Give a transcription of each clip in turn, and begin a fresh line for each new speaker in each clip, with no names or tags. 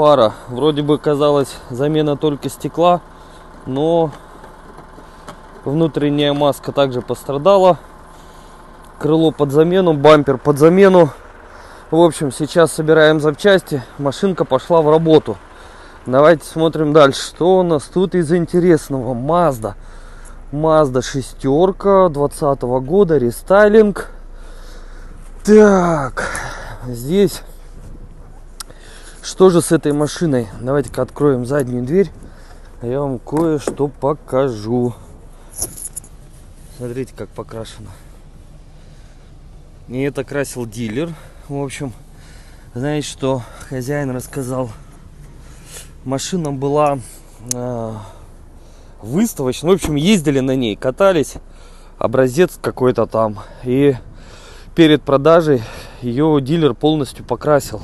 фара. Вроде бы казалось замена только стекла, но внутренняя маска также пострадала. Крыло под замену, бампер под замену. В общем, сейчас собираем запчасти. Машинка пошла в работу. Давайте смотрим дальше. Что у нас тут из интересного? Mazda. Mazda шестерка 20 года, рестайлинг. Так, здесь что же с этой машиной? Давайте-ка откроем заднюю дверь. А я вам кое-что покажу. Смотрите, как покрашено. И это красил дилер. В общем, знаете, что хозяин рассказал? Машина была э, выставочная. В общем, ездили на ней, катались. Образец какой-то там. И перед продажей ее дилер полностью покрасил.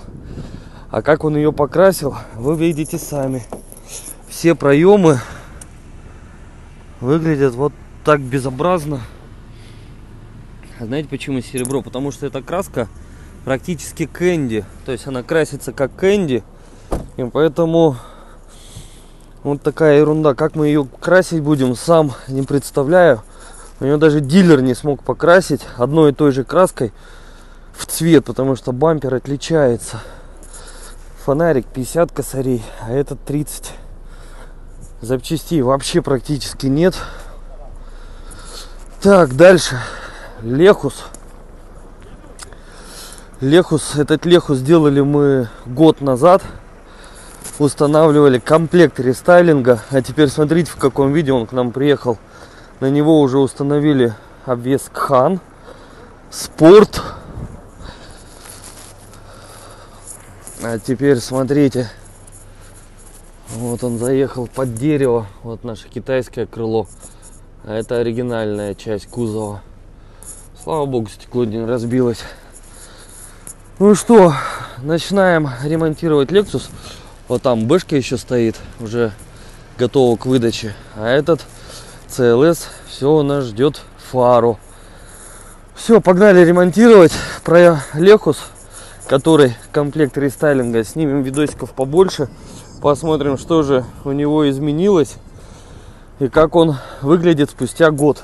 А как он ее покрасил, вы видите сами. Все проемы выглядят вот так безобразно. А знаете почему серебро? Потому что эта краска практически кэнди. То есть она красится как кэнди. И поэтому вот такая ерунда. Как мы ее красить будем, сам не представляю. У нее даже дилер не смог покрасить одной и той же краской в цвет, потому что бампер отличается фонарик 50 косарей, а этот 30. Запчастей вообще практически нет. Так, дальше. Лехус. Лехус, этот Лехус сделали мы год назад. Устанавливали комплект рестайлинга. А теперь смотрите, в каком виде он к нам приехал. На него уже установили обвес Кхан. Спорт. А теперь смотрите. Вот он заехал под дерево. Вот наше китайское крыло. А это оригинальная часть кузова. Слава богу, стекло не разбилось. Ну что, начинаем ремонтировать Lexus. Вот там бэшка еще стоит, уже готова к выдаче. А этот CLS, все у нас ждет фару. Все, погнали ремонтировать. Про Lexus который комплект рестайлинга. Снимем видосиков побольше. Посмотрим, что же у него изменилось и как он выглядит спустя год.